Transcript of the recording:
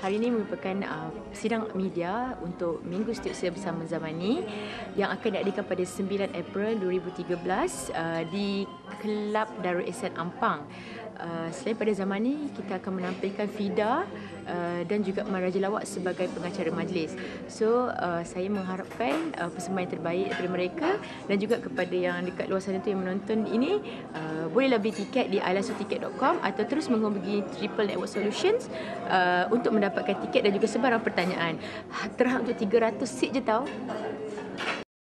hari ini merupakan uh, sidang media untuk Minggu Setiausaha Bersama Zamani yang akan diadakan pada 9 April 2013 uh, di Kelab Darul Ihsan Ampang. Uh, selain pada zaman ini, kita akan menampilkan Fida uh, dan juga Maraja Lawak sebagai pengacara majlis. So, uh, saya mengharapkan uh, persembahan terbaik daripada mereka dan juga kepada yang dekat luar sana tu yang menonton ini, uh, bolehlah beli tiket di alasutiket.com atau terus menghubungi Triple Network Solutions uh, untuk mendapatkan tiket dan juga sebarang pertanyaan. Terhad untuk 300 seat je tau.